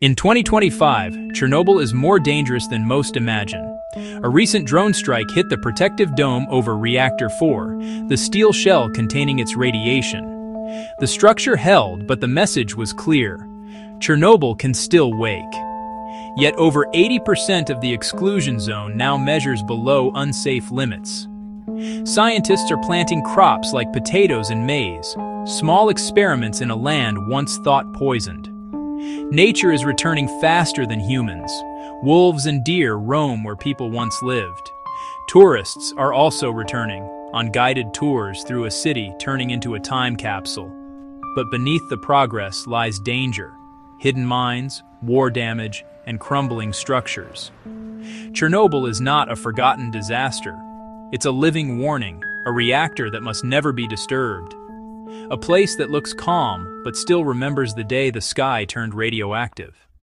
In 2025, Chernobyl is more dangerous than most imagine. A recent drone strike hit the protective dome over Reactor 4, the steel shell containing its radiation. The structure held, but the message was clear. Chernobyl can still wake. Yet over 80% of the exclusion zone now measures below unsafe limits. Scientists are planting crops like potatoes and maize, small experiments in a land once thought poisoned. Nature is returning faster than humans. Wolves and deer roam where people once lived. Tourists are also returning, on guided tours through a city turning into a time capsule. But beneath the progress lies danger, hidden mines, war damage, and crumbling structures. Chernobyl is not a forgotten disaster. It's a living warning, a reactor that must never be disturbed. A place that looks calm, but still remembers the day the sky turned radioactive.